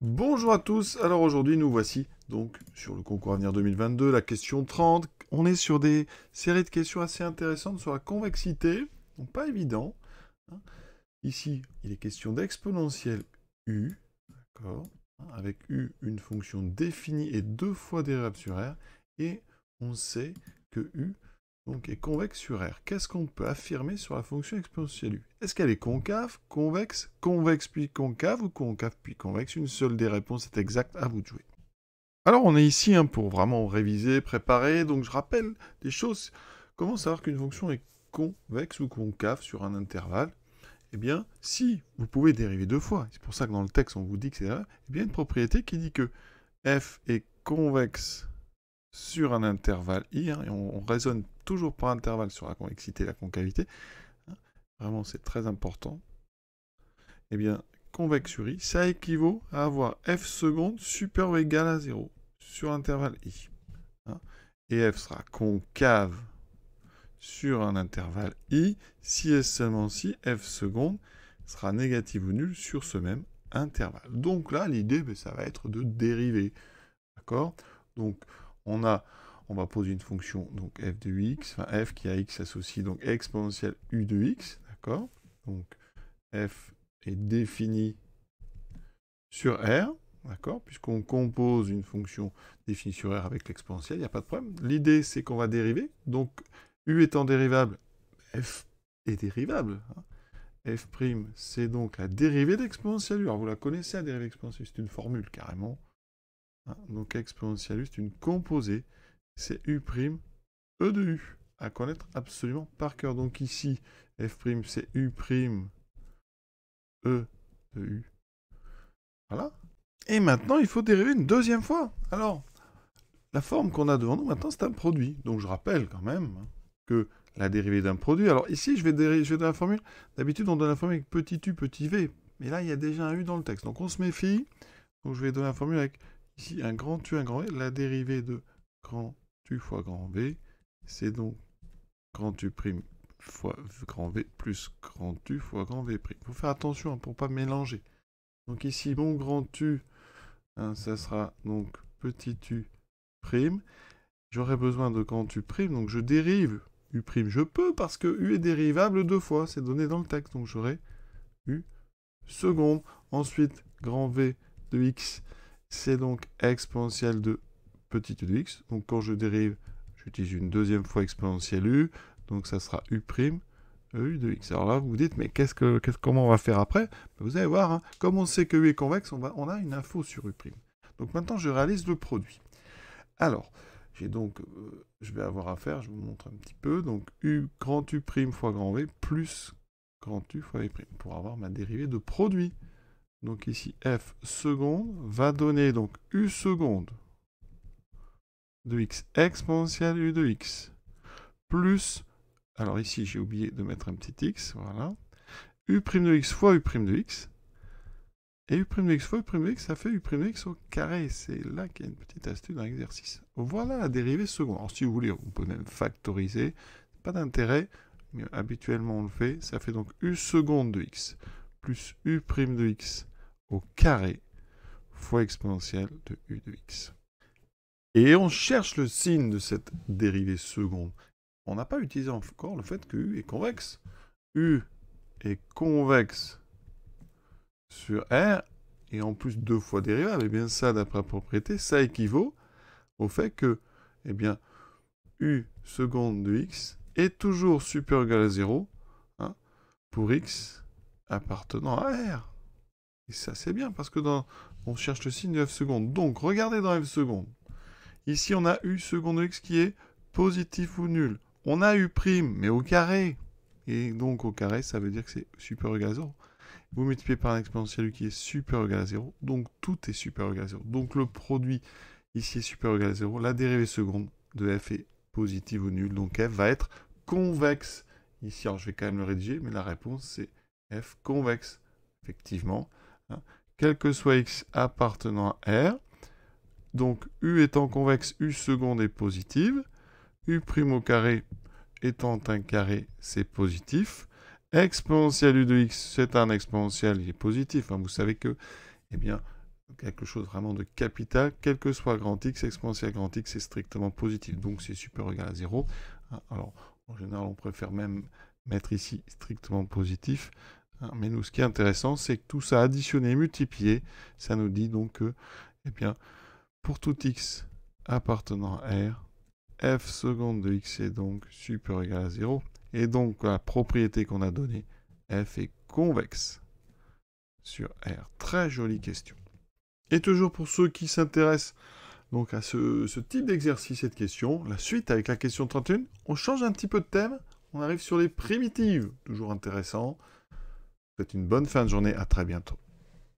Bonjour à tous, alors aujourd'hui nous voici donc sur le concours Avenir 2022, la question 30. On est sur des séries de questions assez intéressantes sur la convexité, donc pas évident. hein. Ici, il est question d'exponentielle u, hein, avec u une fonction définie et deux fois dérivable sur r, et on sait que u donc, est convexe sur R. Qu'est-ce qu'on peut affirmer sur la fonction exponentielle U? Est-ce qu'elle est concave, convexe, convexe puis concave ou concave puis convexe? Une seule des réponses est exacte, à vous de jouer. Alors on est ici hein, pour vraiment réviser, préparer, donc je rappelle des choses. Comment savoir qu'une fonction est convexe ou concave sur un intervalle? Eh bien, si vous pouvez dériver deux fois, c'est pour ça que dans le texte on vous dit que c'est eh bien une propriété qui dit que f est convexe sur un intervalle i, hein, et on, on, raisonne toujours par intervalle sur la convexité et la concavité, hein, vraiment c'est très important, eh bien, convexe sur i, ça équivaut à avoir f seconde supérieur ou égal à 0 sur intervalle i. Hein, et f sera concave sur un intervalle i si et seulement si f seconde sera négative ou nulle sur ce même intervalle. Donc là, l'idée, ben, ça va être de dériver. D'accord? Donc, on va poser une fonction, donc f de x, enfin f qui a x associé, donc exponentielle u de x, d'accord? Donc f est défini sur r, d'accord? Puisqu'on compose une fonction définie sur r avec l'exponentielle, il n'y a pas de problème. L'idée, c'est qu'on va dériver, donc u étant dérivable, f est dérivable. Hein. f', c'est donc la dérivée d'exponentielle u. Alors vous la connaissez, la dérivée exponentielle, c'est une formule carrément. Hein, donc exponentielle c'est une composée. C'est U', E de U. À connaître absolument par cœur. Donc ici, F', c'est U', E de U. Voilà. Et maintenant, il faut dériver une deuxième fois. Alors, la forme qu'on a devant nous maintenant, c'est un produit. Donc je rappelle quand même que la dérivée d'un produit. Alors ici, je vais, dériver, je vais donner la formule. D'habitude, on donne la formule avec petit u, petit v. Mais là, il y a déjà un u dans le texte. Donc on se méfie. Donc je vais donner la formule avec Ici, un grand U, un grand V, la dérivée de grand U fois grand V, c'est donc grand U' fois grand V plus grand U fois grand V'. Il faut faire attention hein, pour ne pas mélanger. Donc ici, mon grand U, hein, ça sera donc petit U'. J'aurai besoin de grand U', donc je dérive U'. Je peux parce que U est dérivable deux fois, c'est donné dans le texte. Donc j'aurai U seconde. Ensuite, grand V de X c'est donc exponentielle de petit u de x. Donc quand je dérive, j'utilise une deuxième fois exponentielle u, donc ça sera u', e de x. Alors là, vous vous dites, mais qu'est-ce que, comment on va faire après? Ben, Vous allez voir, hein, comme on sait que u est convexe, on a une info sur u'. Donc maintenant, je réalise le produit. Alors, j'ai donc, euh, je vais avoir à faire, je vous montre un petit peu, donc u grand u' fois grand v plus grand u fois v' pour avoir ma dérivée de produit. Donc ici, f seconde va donner donc u seconde de x exponentielle u de x plus, alors ici j'ai oublié de mettre un petit x, voilà, u' de x fois u' de x, et u' de x fois u' de x, ça fait u' de x au carré. C'est là qu'il y a une petite astuce dans l'exercice. Voilà la dérivée seconde. Alors si vous voulez, on peut même factoriser, pas d'intérêt, mais habituellement on le fait. Ça fait donc u seconde de x plus u' de x au carré fois exponentielle de u de x. Et on cherche le signe de cette dérivée seconde. On n'a pas utilisé encore le fait que u est convexe. u est convexe sur R, et en plus deux fois dérivable, et bien ça, d'après la propriété, ça équivaut au fait que, eh bien, u seconde de x est toujours supérieur ou égal à 0 hein, pour x appartenant à R. Et ça, c'est bien, parce que on cherche le signe de f seconde. Donc, regardez dans f seconde. Ici, on a u seconde de x qui est positif ou nul. On a u', mais au carré. Et donc, au carré, ça veut dire que c'est supérieur égal à 0. Vous multipliez par un exponentiel u qui est supérieur égal à 0. Donc, tout est supérieur égal à 0. Donc, le produit ici est supérieur égal à 0. La dérivée seconde de f est positive ou nulle. Donc, f va être convexe. Ici, alors, je vais quand même le rédiger, mais la réponse, c'est f convexe. Effectivement, Hein. quel que soit x appartenant à R. Donc U étant convexe, U seconde est positive. U' au carré étant un carré, c'est positif. Exponentielle U de x, c'est un exponentiel, il est positif. Hein. Vous savez que, eh bien, quelque chose vraiment de capital, quel que soit grand X, exponentiel grand X, c'est strictement positif. Donc c'est super égal à 0. Hein, alors, en général, on préfère même mettre ici strictement positif. Hein, mais nous, ce qui est intéressant, c'est que tout ça additionné, multiplié, ça nous dit donc que, eh bien, pour tout x appartenant à R, f seconde de x est donc super égal à 0. Et donc, la propriété qu'on a donnée, f est convexe sur R. Très jolie question. Et toujours pour ceux qui s'intéressent donc à ce, ce type d'exercice et de questions, la suite avec la question 31, on change un petit peu de thème, on arrive sur les primitives, toujours intéressant. Faites une bonne fin de journée, à très bientôt.